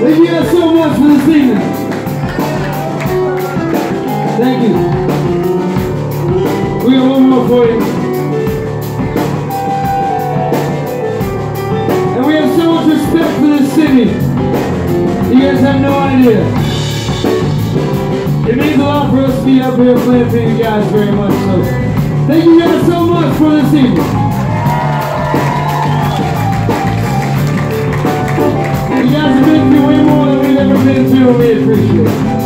Thank you guys so much for this evening. Thank you. We got one more for you. And we have so much respect for this city. You guys have no idea. It means a lot for us to be up here playing for you guys very much. So thank you guys so much for this evening. appreciate it.